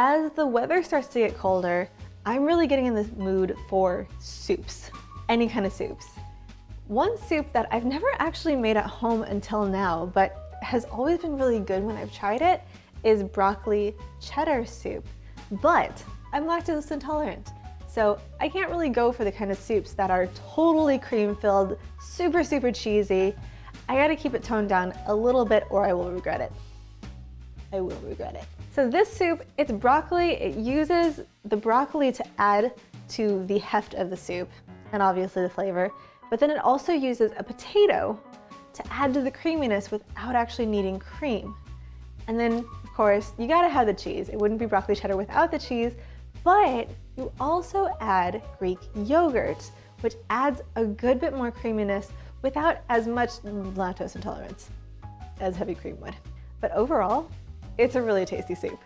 As the weather starts to get colder, I'm really getting in the mood for soups, any kind of soups. One soup that I've never actually made at home until now, but has always been really good when I've tried it, is broccoli cheddar soup. But I'm lactose intolerant, so I can't really go for the kind of soups that are totally cream filled, super, super cheesy. I gotta keep it toned down a little bit or I will regret it. I will regret it. So this soup, it's broccoli. It uses the broccoli to add to the heft of the soup and obviously the flavor, but then it also uses a potato to add to the creaminess without actually needing cream. And then, of course, you gotta have the cheese. It wouldn't be broccoli cheddar without the cheese, but you also add Greek yogurt, which adds a good bit more creaminess without as much lactose intolerance as heavy cream would. But overall, it's a really tasty soup.